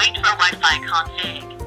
wait for Wi-Fi config.